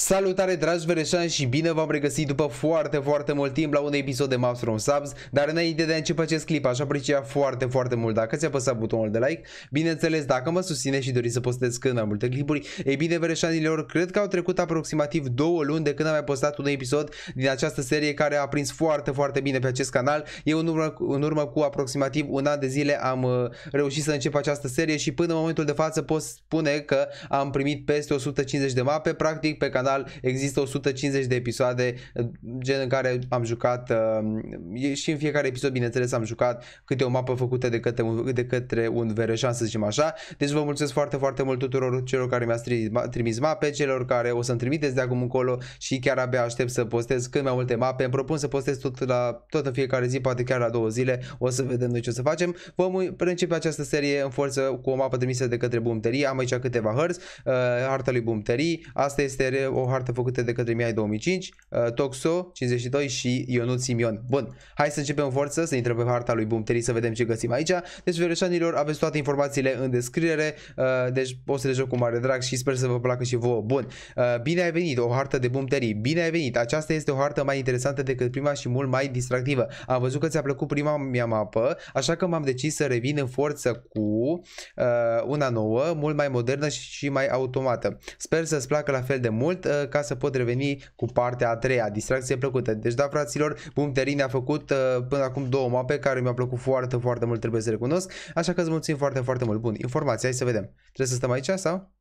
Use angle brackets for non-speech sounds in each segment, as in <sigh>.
Salutare dragi vereșani și bine v-am regăsit după foarte, foarte mult timp la un episod de Maps from Subs. Dar înainte de a începe acest clip aș aprecia foarte, foarte mult dacă ți-a apăsat butonul de like. Bineînțeles, dacă mă susține și doriți să postez cât mai multe clipuri. Ei bine, vereșanilor, cred că au trecut aproximativ două luni de când am mai postat un episod din această serie care a prins foarte, foarte bine pe acest canal. Eu în urmă, în urmă cu aproximativ un an de zile am uh, reușit să încep această serie și până în momentul de față pot spune că am primit peste 150 de mape Practic pe canal canal există 150 de episoade gen în care am jucat uh, și în fiecare episod bineînțeles am jucat câte o mapă făcută de către un, de către un vereșan să zicem așa. Deci vă mulțumesc foarte foarte mult tuturor celor care mi-ați trimis mape, celor care o să-mi trimiteți de acum încolo și chiar abia aștept să postez cât mai multe mape. Îmi propun să postez tot, la, tot în fiecare zi, poate chiar la două zile. O să vedem noi ce o să facem. Vom începe această serie în forță cu o mapă trimisă de către Bumterii. Am aici câteva hărți. Uh, harta lui Bumterii. Asta este o hartă făcută de către Miai 2005, uh, Toxo 52 și Ionut Simion. Bun, hai să începem forță, să intrăm pe harta lui Boomteri să vedem ce găsim aici. Deci, vereșanilor, aveți toate informațiile în descriere, uh, deci o să le joc cu mare drag și sper să vă placă și vouă. Bun, uh, bine ai venit, o hartă de Boomteri, bine ai venit, aceasta este o hartă mai interesantă decât prima și mult mai distractivă. Am văzut că ți-a plăcut prima mea mapă, așa că m-am decis să revin în forță cu uh, una nouă, mult mai modernă și mai automată. Sper să-ți placă la fel de mult uh, ca să pot reveni cu partea a treia, distracție plăcută. Deci da, fraților, Boom Terin a făcut uh, până acum două mape care mi-au plăcut foarte, foarte mult, trebuie să recunosc, așa că îți mulțumim foarte, foarte mult. Bun, informații, hai să vedem. Trebuie să stăm aici sau?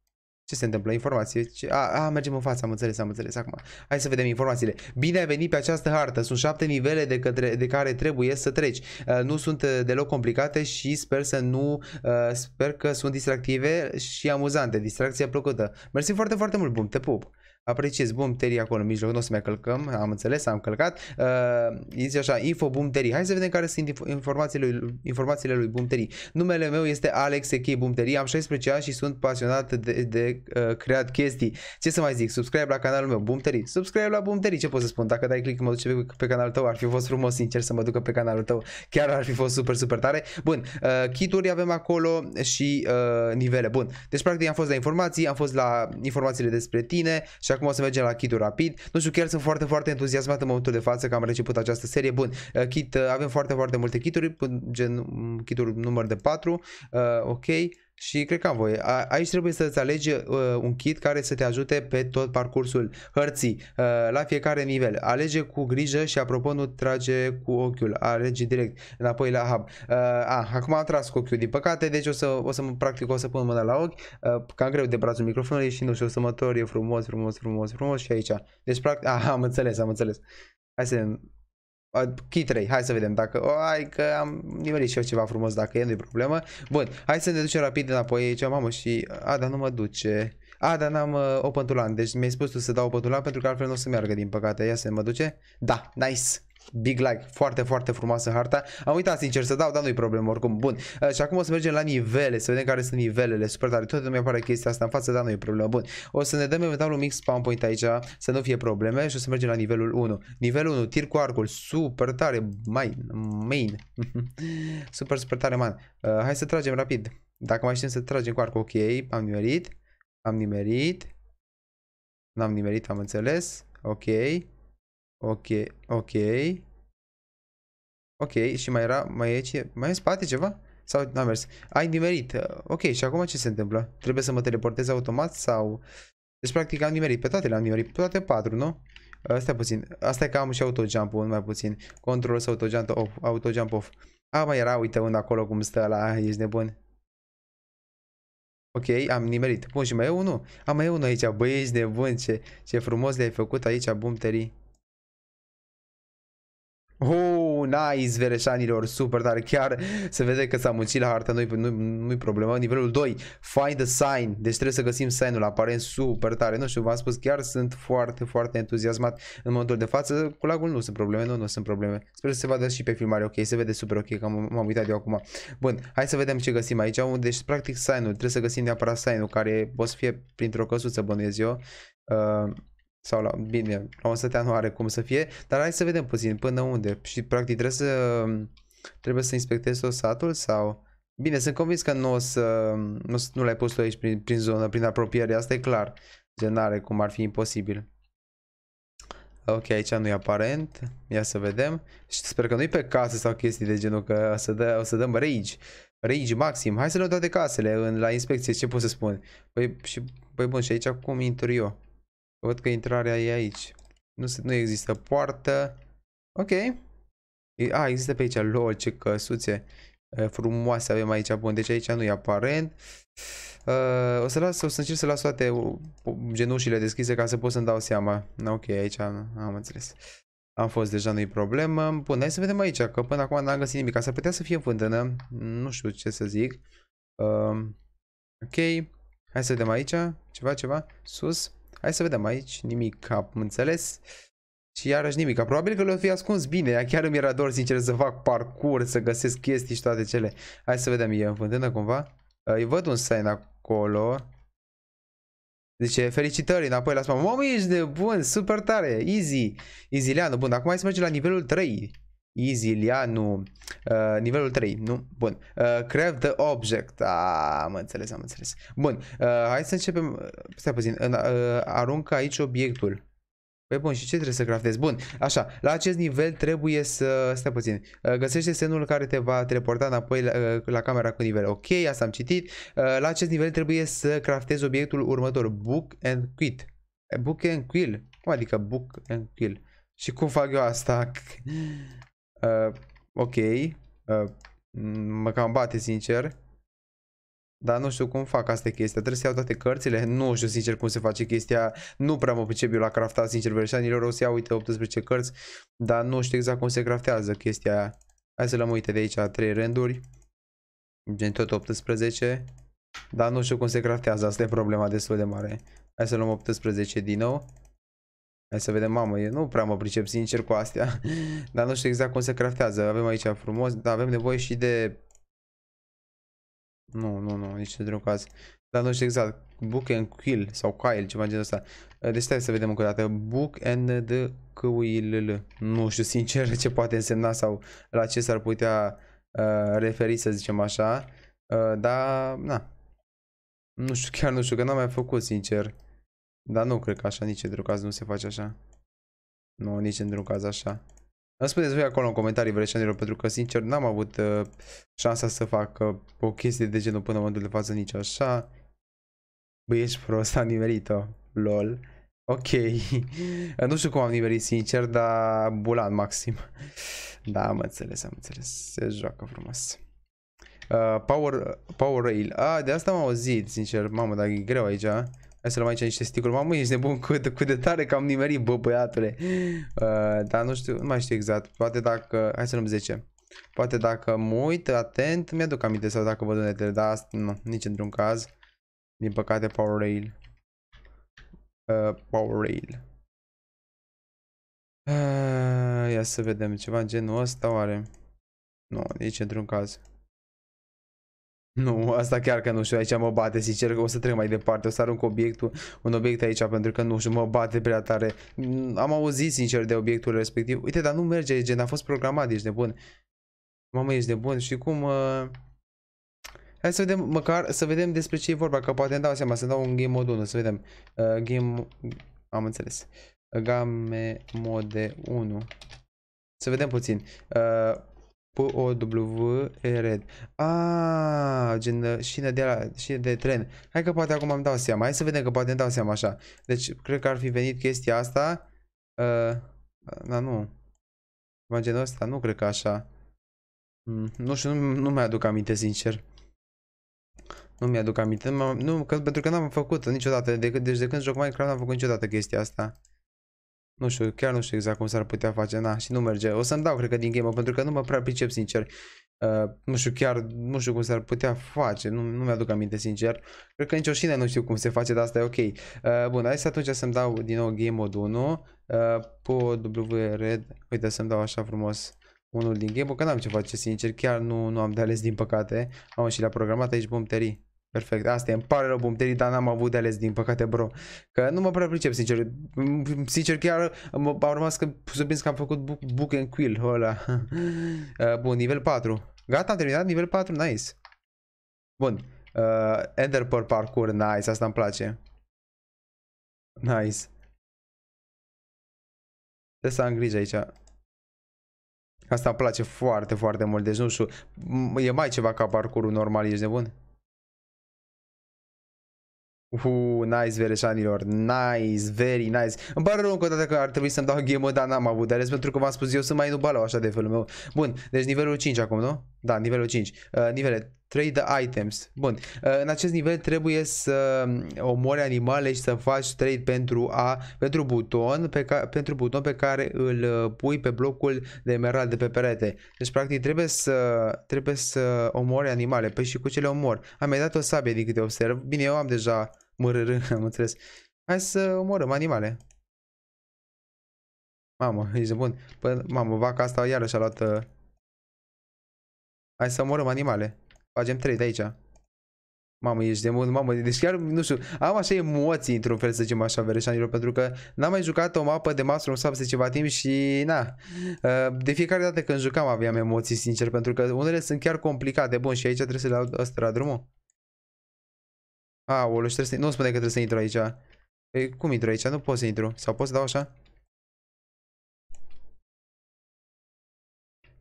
Ce se întâmplă? Informații. Ce... A, a, mergem în față, am înțeles, am înțeles acum. Hai să vedem informațiile. Bine ai venit pe această hartă. Sunt șapte nivele de, către, de care trebuie să treci. Uh, nu sunt uh, deloc complicate și sper să nu... Uh, sper că sunt distractive și amuzante. Distracția plăcută. Mersi foarte, foarte mult, bun, te pup. Apreciez Boom Terry acolo în mijloc, nu o să mai călcăm, am înțeles, am călcat. Uh, zice așa, info Boom Terry. Hai să vedem care sunt informațiile lui, informațiile lui Boom Terry. Numele meu este Alex Echei Boom Terry, am 16 ani și sunt pasionat de, de uh, creat chestii. Ce să mai zic? Subscribe la canalul meu, Boom Terry. Subscribe la Boom Terry, ce pot să spun? Dacă dai click mă duce pe, pe canalul tău, ar fi fost frumos, sincer, să mă ducă pe canalul tău. Chiar ar fi fost super, super tare. Bun, uh, kituri avem acolo și uh, nivele. Bun, deci practic am fost la informații, am fost la informațiile despre tine și acum o să mergem la kit rapid. Nu știu, chiar sunt foarte, foarte entuziasmat în momentul de față că am început această serie. Bun, uh, kit, uh, avem foarte, foarte multe kituri, gen mm, kituri număr de 4, uh, ok. Și cred că am voie. A, aici trebuie să-ți alegi uh, un kit care să te ajute pe tot parcursul hărții, uh, la fiecare nivel. Alege cu grijă și apropo nu trage cu ochiul, alege direct înapoi la hub. Uh, a, acum am tras cu ochiul din păcate, deci o să, o să practic o să pun mâna la ochi, uh, cam greu de brațul microfonului și nu știu, o să mă e frumos, frumos, frumos, frumos și aici. Deci practic, a, <laughs> am înțeles, am înțeles. Hai să Key 3, hai să vedem dacă, o, hai că am nimerit și eu ceva frumos dacă e, nu-i problemă. Bun, hai să ne ducem rapid înapoi aici, mamă, și, a, dar nu mă duce. A, dar n-am uh, open to land, deci mi-ai spus tu să dau open to land pentru că altfel nu o să meargă din păcate. Ia să mă duce? Da, nice. Big like, foarte, foarte frumoasă harta. Am uitat sincer să dau, dar nu-i problemă oricum. Bun, uh, și acum o să mergem la nivele, să vedem care sunt nivelele. Super tare, tot mi apare chestia asta în față, dar nu-i problemă. Bun, o să ne dăm eventual un mic spawn point aici, să nu fie probleme și o să mergem la nivelul 1. Nivelul 1, tir cu arcul, super tare, mai, main. <laughs> super, super tare, man. Uh, hai să tragem rapid. Dacă mai știm să tragem cu arcul, ok, am nimerit. Am nimerit. N-am nimerit, am înțeles. Ok. Ok, ok. Ok, și mai era, mai e, ce, mai e în spate ceva? Sau n-a mers? Ai nimerit. Ok, și acum ce se întâmplă? Trebuie să mă teleportez automat sau... Deci practic am nimerit, pe toate le-am nimerit, pe toate patru, nu? Asta puțin. Asta e că am și auto-jump-ul, mai puțin. Control sau auto-jump off. Auto-jump off. A, mai era, uite unde acolo cum stă la, ești nebun. Ok, am nimerit. Bun, și mai e unul? Am mai e unul aici, băi, ești nebun, ce, ce frumos le-ai făcut aici, bum, terii. Oh, nice, vereșanilor, super tare. Chiar se vede că s-a muncit la hartă, nu-i, nu, nu problemă. Nivelul 2, find a sign. Deci trebuie să găsim sign-ul aparent super tare. Nu știu, v-am spus, chiar sunt foarte, foarte entuziasmat în momentul de față. Cu lagul nu sunt probleme, nu, nu sunt probleme. Sper să se vadă și pe filmare, ok, se vede super ok, că m-am uitat eu acum. Bun, hai să vedem ce găsim aici. Deci, practic, sign-ul. Trebuie să găsim neapărat sign-ul, care o să fie printr-o căsuță, bănuiesc eu. Uh, sau la, bine, la un stătea nu are cum să fie, dar hai să vedem puțin până unde. Și practic trebuie să, trebuie să inspectezi tot satul sau... Bine, sunt convins că nu o să, nu, nu l-ai pus tu aici prin, prin zonă, prin apropiere, asta e clar. Gen are cum ar fi imposibil. Ok, aici nu e aparent. Ia să vedem. Și sper că nu e pe casă sau chestii de genul că o să, dă, o să dăm rage. Rage maxim. Hai să luăm toate casele în, la inspecție. Ce pot să spun? Păi, și, păi bun, și aici cum intru eu? Văd că intrarea e aici. Nu, nu există poartă. Ok. A, există pe aici. Lol, ce căsuțe frumoase avem aici. Bun, deci aici nu e aparent. Uh, o să las, o să încerc să las toate genușile deschise ca să pot să-mi dau seama. Ok, aici am, am înțeles. Am fost deja, nu-i problemă. Bun, hai să vedem aici, că până acum n-am găsit nimic. S-ar putea să fie fântână. Nu știu ce să zic. Uh, ok. Hai să vedem aici. Ceva, ceva. Sus. Hai să vedem aici. Nimic, am înțeles. Și iarăși nimic. Probabil că le-o fi ascuns bine. Chiar îmi era dor, sincer, să fac parcurs, să găsesc chestii și toate cele. Hai să vedem. E în fântână cumva? Îi văd un sign acolo. Zice, felicitări înapoi la spam. Mamă, ești de bun, super tare, easy. Easy Lianu, bun, acum hai să mergem la nivelul 3. Easy Lianu, uh, nivelul 3, nu? Bun. Uh, craft the object. Ah, am înțeles, am înțeles. Bun, uh, hai să începem. Stai puțin, uh, aruncă aici obiectul. Păi bun, și ce trebuie să craftezi? Bun, așa, la acest nivel trebuie să... Stai puțin. Uh, găsește semnul care te va teleporta înapoi la, uh, la camera cu nivel. Ok, asta am citit. Uh, la acest nivel trebuie să craftezi obiectul următor. Book and quit. Book and quill. Cum adică book and quill? Și cum fac eu asta? <laughs> Uh, ok. Uh, mă cam bate, sincer. Dar nu știu cum fac asta chestia. Trebuie să iau toate cărțile? Nu știu sincer cum se face chestia. Nu prea mă pricep eu la craftat, sincer, verșanilor. O să iau, uite, 18 cărți. Dar nu știu exact cum se craftează chestia aia. Hai să luăm, uite, de aici 3 rânduri. Gen tot 18. Dar nu știu cum se craftează. Asta e problema destul de mare. Hai să luăm 18 din nou. Hai să vedem, mamă, eu nu prea mă pricep sincer cu astea. <laughs> Dar nu știu exact cum se craftează. Avem aici frumos, dar avem nevoie și de nu, nu, nu, nici într-un caz. Dar nu știu exact. Book and Quill sau Kyle, ceva genul ăsta. Uh, deci stai să vedem încă o dată. Book and the Quill. Nu știu sincer <laughs> ce poate însemna sau la ce s-ar putea uh, referi să zicem așa. Uh, dar, na. Nu știu, chiar nu știu, că n-am mai făcut sincer. Dar nu cred că așa, nici într-un caz nu se face așa. Nu, nici într-un caz așa. Îmi spuneți voi acolo în comentarii, vreșanilor, pentru că, sincer, n-am avut uh, șansa să fac uh, o chestie de genul până în momentul de față nici așa. Băi, ești prost, am nimerit-o. Lol. Ok. <laughs> nu știu cum am nimerit, sincer, dar bulan maxim. <laughs> Da, am înțeles, am înțeles. Se joacă frumos. Uh, power, power Rail. Ah, de asta am auzit, sincer. Mamă, dar e greu aici. Hai să luăm aici niște sticuri. Mamă, ești nebun cu, cu de tare că am nimerit, bă, băiatule. Uh, dar nu știu, nu mai știu exact. Poate dacă... Hai să luăm 10. Poate dacă mă uit atent, mi-aduc aminte sau dacă văd unele, dar asta, nu, nici într-un caz. Din păcate, Power Rail. Uh, power Rail. Uh, ia să vedem ceva în genul ăsta oare. Nu, nici într-un caz. Nu, asta chiar că nu știu, aici mă bate, sincer, că o să trec mai departe, o să arunc obiectul, un obiect aici, pentru că nu știu, mă bate prea tare. Mm, am auzit, sincer, de obiectul respectiv. Uite, dar nu merge, gen, a fost programat, ești nebun. Mamă, ești nebun, și cum... Uh... Hai să vedem, măcar, să vedem despre ce e vorba, că poate îmi dau seama, să dau un game mode 1, să vedem. Uh, game... Am înțeles. Game mode 1. Să vedem puțin. Uh, P-O-W red. Ah, gen șină de, la, șină de tren. Hai că poate acum îmi dau seama. Hai să vedem că poate îmi dau seama așa. Deci, cred că ar fi venit chestia asta. Uh, dar nu. Ceva genul ăsta? Nu cred că așa. Mm, nu știu, nu, nu mi-aduc aminte, sincer. Nu mi-aduc aminte. Nu, că, pentru că n-am făcut niciodată. De, deci de când joc Minecraft n-am făcut niciodată chestia asta. Nu știu, chiar nu știu exact cum s-ar putea face, na, și nu merge. O să-mi dau, cred că, din game pentru că nu mă prea pricep, sincer. Uh, nu știu chiar, nu știu cum s-ar putea face, nu, nu mi-aduc aminte, sincer. Cred că nici o șine nu știu cum se face, dar asta e ok. Uh, bun, hai să atunci să-mi dau din nou game mode 1. Uh, W red, uite să-mi dau așa frumos unul din game că n-am ce face, sincer, chiar nu, nu am de ales din păcate. Am și la programat aici bumterii. Perfect, asta e, îmi pare rău bumterii, dar n-am avut de ales din păcate, bro. Că nu mă prea pricep, sincer. Sincer, chiar am rămas că surprins că am făcut book, book and quill ăla. <laughs> uh, bun, nivel 4. Gata, am terminat nivel 4, nice. Bun. Uh, Ender Pearl Parkour, nice, asta îmi place. Nice. Trebuie să am grijă aici. Asta îmi place foarte, foarte mult. Deci nu știu, e mai ceva ca parcurul normal, ești nebun? Uh, nice, vereșanilor. Nice, very nice. Îmi pare rău încă o dată că ar trebui să-mi dau game dar n-am avut de ales pentru că v-am spus eu sunt mai nubalau așa de felul meu. Bun, deci nivelul 5 acum, nu? Da, nivelul 5. Uh, nivele. Trade items. Bun. Uh, în acest nivel trebuie să omori animale și să faci trade pentru a pentru buton pe ca, pentru buton pe care îl uh, pui pe blocul de emerald de pe perete. Deci practic trebuie să trebuie să omori animale. Păi și cu ce le omor? Am mai dat o sabie din câte observ. Bine, eu am deja mărârâ, <laughs> am înțeles. Hai să omorăm animale. Mamă, ești bun. Păi, mamă, vaca asta iarăși a luat... Uh... Hai să omorăm animale. Facem 3 de aici. Mamă, ești de mult, mamă, deci chiar, nu știu, am așa emoții într-un fel să zicem așa, Vereșanilor, pentru că n-am mai jucat o mapă de Master of Subs de ceva timp și, na, uh, de fiecare dată când jucam aveam emoții, sincer, pentru că unele sunt chiar complicate. Bun, și aici trebuie să le dau ăsta la drumul? Aoleu, și trebuie să... Nu spune că trebuie să intru aici. Păi, cum intru aici? Nu pot să intru. Sau pot să dau așa?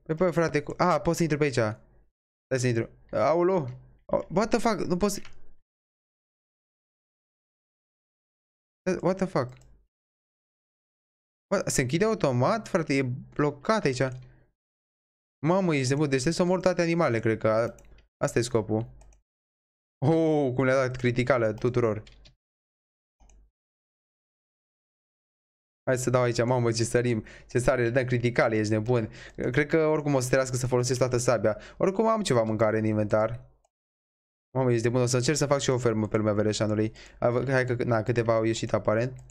Păi, păi, frate, cu... A, pot să intru pe aici. Stai să intru. Aoleu. What the fuck? Nu pot să... What the fuck? What? Se închide automat, frate? E blocat aici. Mamă, ești nebun. Deci trebuie să omor toate animalele, cred că. Asta e scopul. Oh, cum le-a dat criticală tuturor. Hai să dau aici, mamă, ce sărim, ce sare, le dăm criticale, ești nebun. Cred că oricum o să trească să folosesc toată sabia. Oricum am ceva mâncare în inventar. Mamă, ești nebun, o să încerc să fac și o fermă pe lumea Vereșanului. Hai că, na, câteva au ieșit aparent.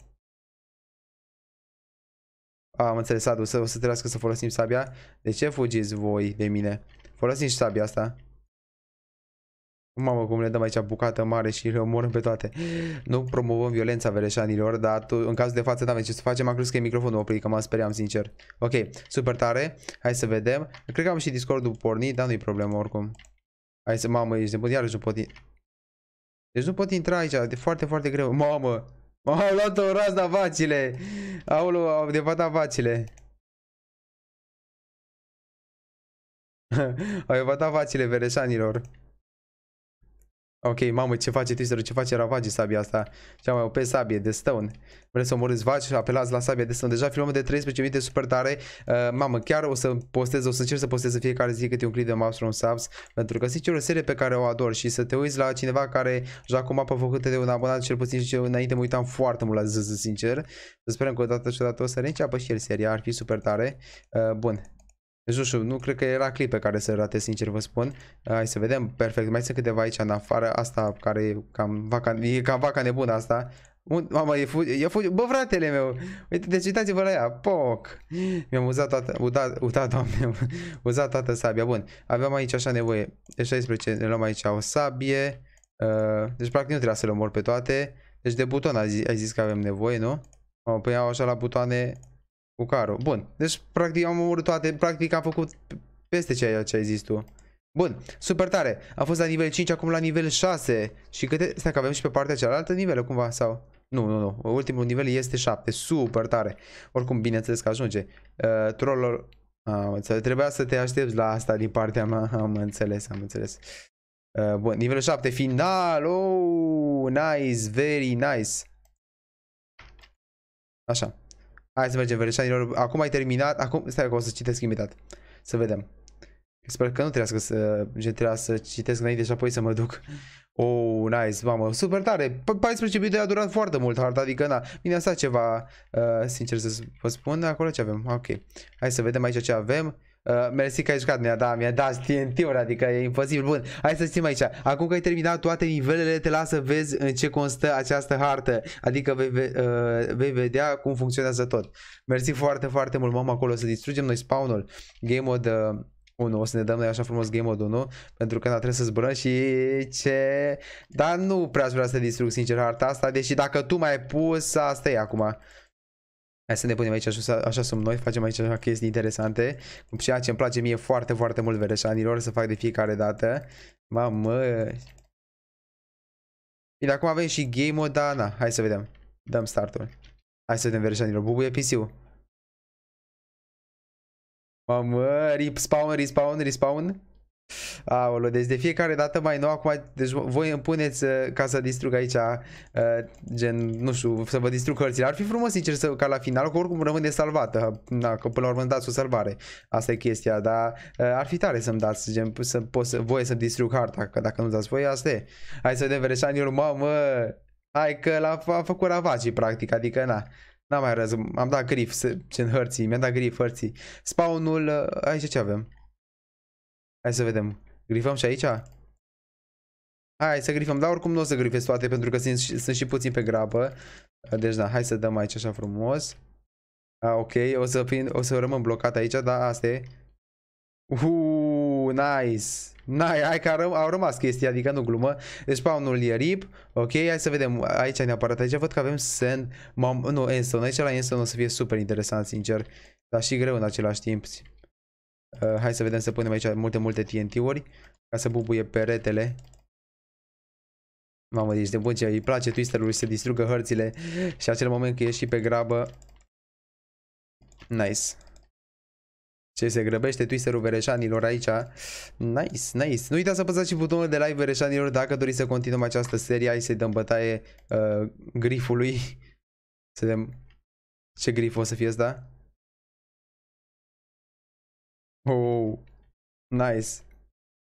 A, am înțeles, Adu, să, o să trească să folosim sabia. De ce fugiți voi de mine? Folosim și sabia asta. Mamă, cum le dăm aici bucată mare și le omorâm pe toate. Nu promovăm violența vereșanilor, dar tu, în cazul de față, da, ce să facem, am crezut că e microfonul oprit, că mă speriam, sincer. Ok, super tare, hai să vedem. Cred că am și Discord-ul pornit, dar nu-i problemă oricum. Hai să, mamă, ești nebun, iarăși nu pot Deci nu pot intra aici, e foarte, foarte greu. Mamă, m-au luat-o razna vacile. Aulu, au devatat vacile. <laughs> au devatat vacile vereșanilor. Ok, mamă, ce face Twister, ce face Ravage sabia asta? Cea mai OP sabie de stone. Vreți să omorâți vaci și apelați la sabia de stone. Deja filmăm de 13 minute super tare. Uh, mamă, chiar o să postez, o să încerc să postez fiecare zi câte un clip de Master Subs. Pentru că, sincer, o serie pe care o ador și să te uiți la cineva care joacă o mapă făcută de un abonat, cel puțin și înainte mă uitam foarte mult la ZZ, sincer. Să sperăm că o dată și o dată o să reînceapă și el seria, ar fi super tare. Uh, bun, deci nu știu, nu cred că era clip pe care să rate, sincer vă spun. Hai să vedem, perfect. Mai sunt câteva aici în afară, asta care e cam vaca, e cam vaca nebună asta. Mama, e, fu e fu Bă, fratele meu! Uite, deci uitați-vă la ea. Poc! Mi-am uzat toată... Udat, udat, doamne, <laughs> uzat toată sabia. Bun, aveam aici așa nevoie. De 16 ne luăm aici o sabie. Uh, deci practic nu trebuia să le omor pe toate. Deci de buton ai zis, ai zis că avem nevoie, nu? Mă, păi iau așa la butoane cu carul. Bun. Deci, practic, am omorât toate. Practic, am făcut peste ceea ce ai zis tu. Bun. Super tare. Am fost la nivel 5, acum la nivel 6. Și câte... Stai că avem și pe partea cealaltă nivel cumva, sau... Nu, nu, nu. Ultimul nivel este 7. Super tare. Oricum, bineînțeles că ajunge. Uh, trollul... Ah, trebuia să te aștepți la asta din partea mea. <laughs> Am înțeles, am înțeles. Uh, bun, nivelul 7, final. Oh, nice, very nice. Așa. Hai să mergem, Vereșanilor. Acum ai terminat. Acum, stai că o să citesc imitat. Să vedem. Sper că nu trebuie să, trebuie să citesc înainte și apoi să mă duc. Oh, nice, mamă, super tare. 14 minute a durat foarte mult harta, adică na, bine asta ceva, uh, sincer să vă spun, acolo ce avem, ok. Hai să vedem aici ce avem. Uh, mersi că ai jucat, mi-a dat, mi-a dat TNT-uri, adică e imposibil. Bun, hai să știm aici. Acum că ai terminat toate nivelele, te las să vezi în ce constă această hartă. Adică vei, uh, vei vedea cum funcționează tot. Mersi foarte, foarte mult, mama, acolo să distrugem noi spawnul. Game mode uh, 1, o să ne dăm noi așa frumos game mode 1 pentru că trebuie să zburăm și ce... Dar nu prea aș vrea să distrug sincer harta asta, deși dacă tu mai ai pus, asta e acum. Hai să ne punem aici așa, așa sunt noi, facem aici așa chestii interesante. Ceea ce îmi place mie foarte, foarte mult vereșanilor să fac de fiecare dată. Mamă! Bine, acum avem și game mode, da, na, hai să vedem. Dăm startul. Hai să vedem vereșanilor. Bubuie PC-ul. Mamă, rip spawn, respawn, respawn. Aolo, deci de fiecare dată mai nou acum, deci voi îmi puneți uh, ca să distrug aici, uh, gen, nu știu, să vă distrug hărțile. Ar fi frumos, sincer, să, ca la final, că oricum rămâne salvată, na, că până la urmă îmi dați o salvare. Asta e chestia, dar uh, ar fi tare să-mi dați, gen, să pot să, voie să-mi distrug harta, că dacă nu dați voie, asta e. Hai să vedem Vereșanilor, mamă, hai că l-a a făcut ravagii, practic, adică, na. N-am mai răz, am dat grif, gen hărții, mi-am dat grif hărții. Spawnul, aici ce avem? Hai să vedem. Grifăm și aici? Hai să grifăm, dar oricum nu o să grifez toate pentru că sunt, sunt și puțin pe grabă. Deci da, hai să dăm aici așa frumos. A, ok, o să, prind, o să rămân blocat aici, da, asta e. Uuu, nice. Nice, hai că au rămas chestii, adică nu glumă. Deci spawnul e rip. Ok, hai să vedem aici neapărat. Aici văd că avem sand. Mam, nu, Enstone. Aici la Enstone o să fie super interesant, sincer. Dar și greu în același timp. Uh, hai să vedem să punem aici multe, multe TNT-uri ca să bubuie peretele. Mamă, deci de bun ce îi place twisterului să distrugă hărțile și acel moment că e și pe grabă. Nice. Ce se grăbește twisterul vereșanilor aici. Nice, nice. Nu uitați să apăsați și butonul de like vereșanilor dacă doriți să continuăm această serie. Hai să-i dăm bătaie uh, grifului. Să vedem ce grif o să fie ăsta. Oh, nice.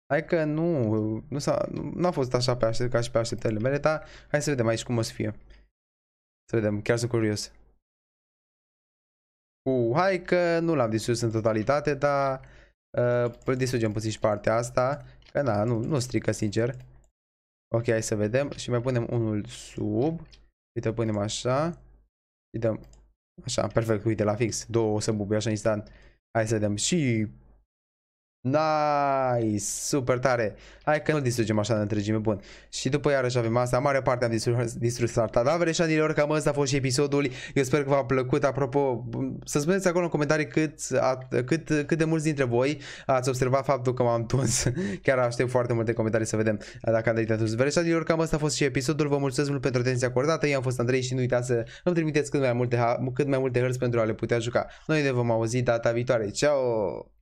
Hai că nu, nu, s-a, nu a fost așa pe aștept, ca și pe așteptările mele, dar hai să vedem aici cum o să fie. Să vedem, chiar sunt curios. Uh, hai că nu l-am distrus în totalitate, dar uh, îl distrugem puțin și partea asta. Că na, nu, nu strică sincer. Ok, hai să vedem și mai punem unul sub. Uite, punem așa. Și dăm așa, perfect, uite la fix. Două o să bubuie așa instant. Hai să vedem și Nice, super tare. Hai că nu distrugem așa de întregime, bun. Și după iarăși avem asta, mare parte am distrus, distrus arta. Da, vreșanilor, cam ăsta a fost și episodul. Eu sper că v-a plăcut. Apropo, să spuneți acolo în comentarii cât, cât, cât de mulți dintre voi ați observat faptul că m-am tuns. <laughs> Chiar aștept foarte multe comentarii să vedem dacă am dat tuns. Vreșanilor, cam ăsta a fost și episodul. Vă mulțumesc mult pentru atenția acordată. Eu am fost Andrei și nu uitați să îmi trimiteți cât mai multe, cât mai multe hărți pentru a le putea juca. Noi ne vom auzi data viitoare. Ciao!